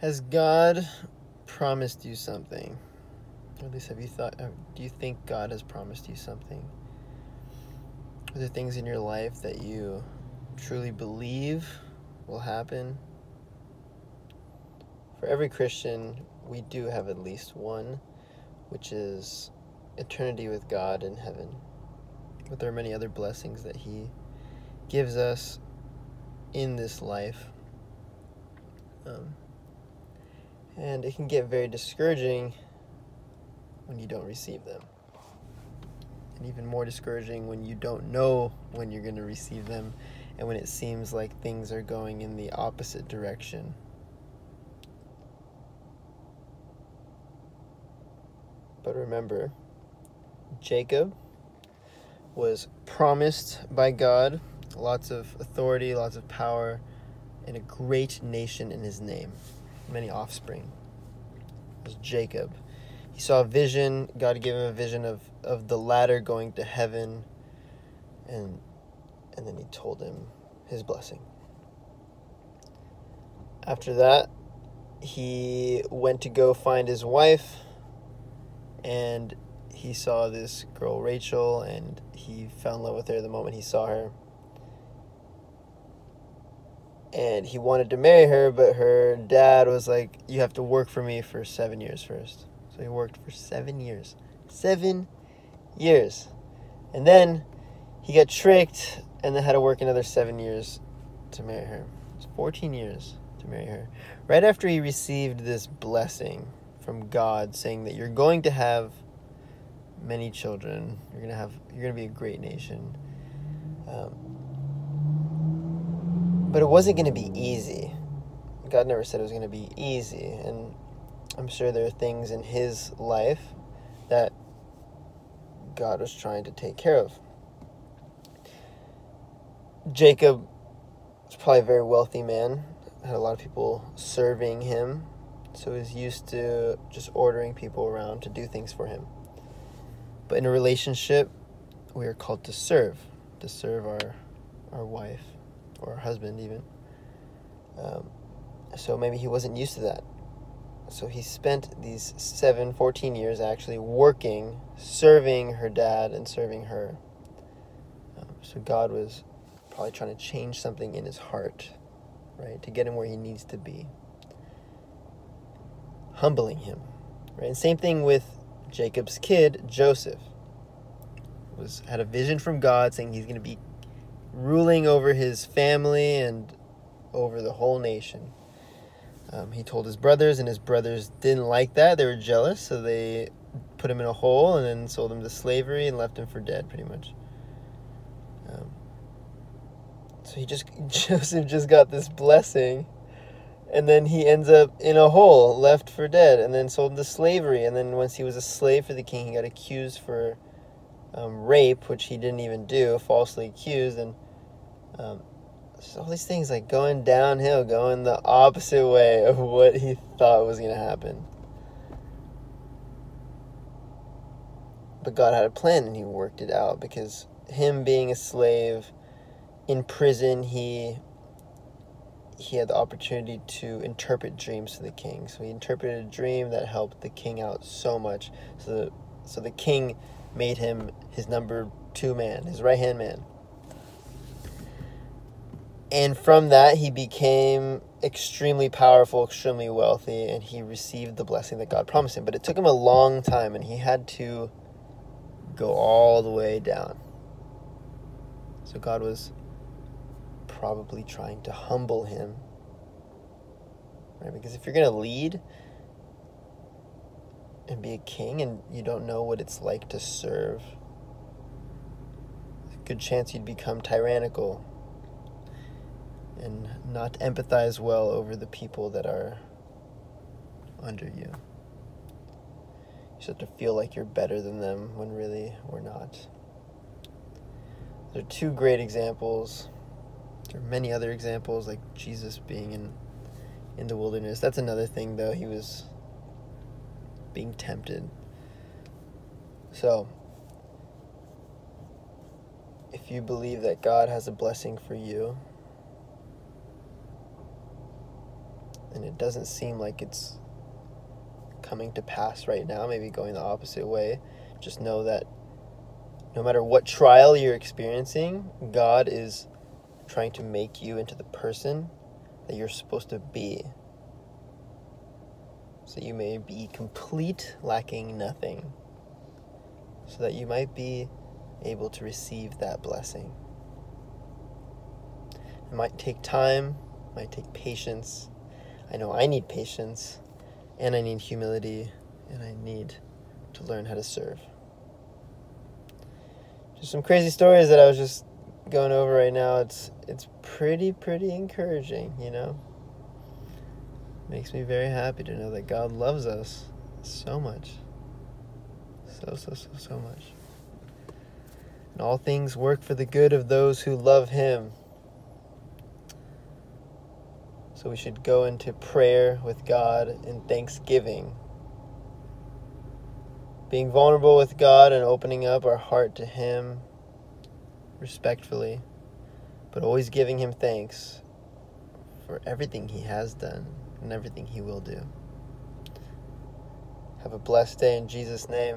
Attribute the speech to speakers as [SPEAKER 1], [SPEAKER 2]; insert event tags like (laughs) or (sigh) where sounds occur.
[SPEAKER 1] Has God promised you something? At least have you thought, uh, do you think God has promised you something? Are there things in your life that you truly believe will happen? For every Christian, we do have at least one, which is eternity with God in heaven. But there are many other blessings that He gives us in this life. Um, and it can get very discouraging when you don't receive them. And even more discouraging when you don't know when you're going to receive them and when it seems like things are going in the opposite direction. But remember, Jacob was promised by God lots of authority, lots of power, and a great nation in his name, many offspring. It was Jacob. He saw a vision, God gave him a vision of, of the ladder going to heaven, and and then he told him his blessing. After that, he went to go find his wife, and he saw this girl, Rachel, and he fell in love with her the moment he saw her and he wanted to marry her, but her dad was like, "You have to work for me for seven years first. So he worked for seven years, seven years, and then he got tricked, and then had to work another seven years to marry her. It's fourteen years to marry her. Right after he received this blessing from God, saying that you're going to have many children, you're gonna have, you're gonna be a great nation. Um, but it wasn't going to be easy. God never said it was going to be easy. And I'm sure there are things in his life that God was trying to take care of. Jacob was probably a very wealthy man, had a lot of people serving him, so he's used to just ordering people around to do things for him. But in a relationship, we are called to serve, to serve our our wife or husband even. Um, so maybe he wasn't used to that. So he spent these seven, 14 years actually working, serving her dad and serving her. Um, so God was probably trying to change something in his heart, right, to get him where he needs to be. Humbling him, right? And same thing with Jacob's kid, Joseph. Was had a vision from God saying he's going to be ruling over his family and over the whole nation. Um, he told his brothers, and his brothers didn't like that. They were jealous, so they put him in a hole and then sold him to slavery and left him for dead, pretty much. Um, so he just (laughs) Joseph just got this blessing, and then he ends up in a hole, left for dead, and then sold into slavery. And then once he was a slave for the king, he got accused for um, rape, which he didn't even do, falsely accused, and um, all these things like going downhill, going the opposite way of what he thought was going to happen. But God had a plan and he worked it out because him being a slave in prison, he he had the opportunity to interpret dreams to the king. So he interpreted a dream that helped the king out so much. So the, so the king made him his number two man, his right hand man. And from that, he became extremely powerful, extremely wealthy, and he received the blessing that God promised him. But it took him a long time, and he had to go all the way down. So God was probably trying to humble him. Right? Because if you're going to lead, and be a king and you don't know what it's like to serve, a good chance you'd become tyrannical and not empathize well over the people that are under you. You start to feel like you're better than them when really we're not. There are two great examples. There are many other examples, like Jesus being in in the wilderness. That's another thing, though. He was being tempted. So, if you believe that God has a blessing for you, and it doesn't seem like it's coming to pass right now, maybe going the opposite way, just know that no matter what trial you're experiencing, God is trying to make you into the person that you're supposed to be. So you may be complete, lacking nothing, so that you might be able to receive that blessing. It might take time, might take patience. I know I need patience, and I need humility, and I need to learn how to serve. Just some crazy stories that I was just going over right now. It's it's pretty pretty encouraging, you know. Makes me very happy to know that God loves us so much. So so so so much. And all things work for the good of those who love him. So we should go into prayer with God in thanksgiving being vulnerable with God and opening up our heart to Him respectfully, but always giving Him thanks for everything He has done and everything He will do. Have a blessed day in Jesus' name.